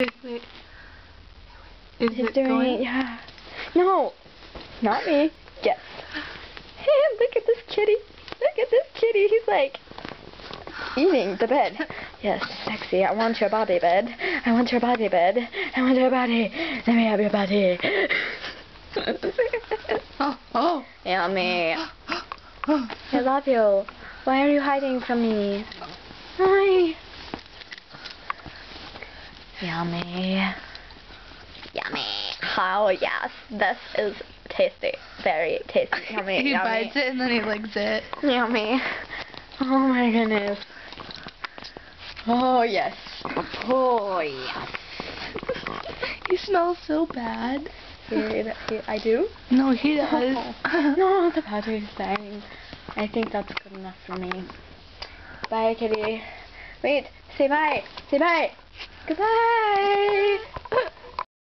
Wait, wait. Is He's it doing going? yeah. No, not me. Yes. Hey, Look at this kitty. Look at this kitty. He's like eating the bed. Yes, sexy. I want your body, bed. I want your body, bed. I want your body. Let me have your body. Oh, oh. Yummy. I love you. Why are you hiding from me? Hi. Yummy. Yummy. Oh yes, this is tasty. Very tasty. Yummy. he yummy. bites it and then he licks it. Yummy. Oh my goodness. Oh yes. Oh yes. he smells so bad. Here, here, I do. No, he does. Oh. no, the battery's dying. I think that's good enough for me. Bye, kitty. Wait, say bye. Say bye. Goodbye!